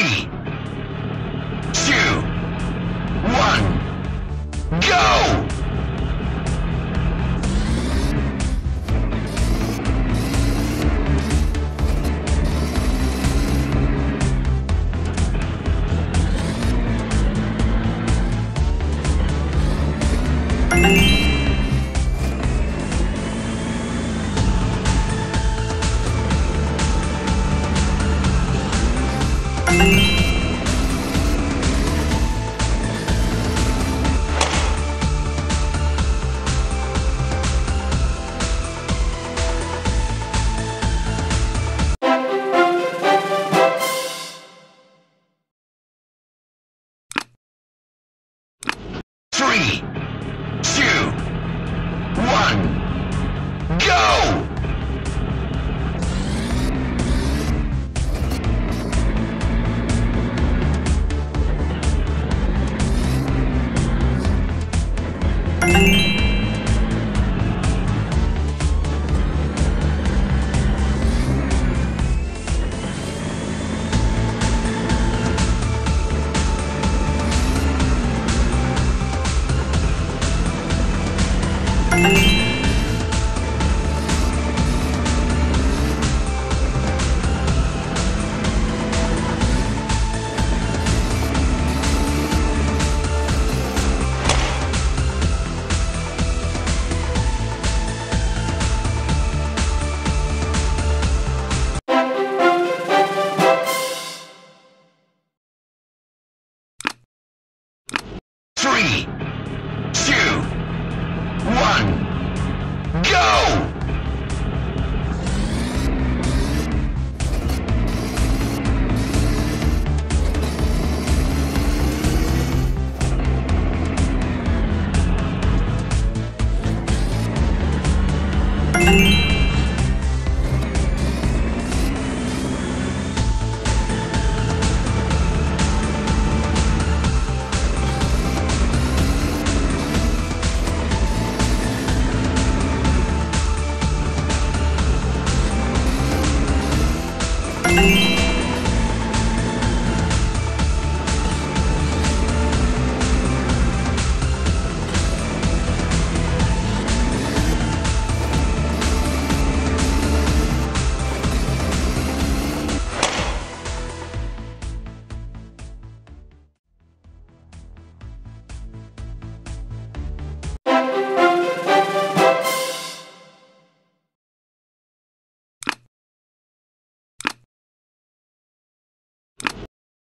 free. Three, two, one, go! Three, go!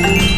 Thank you.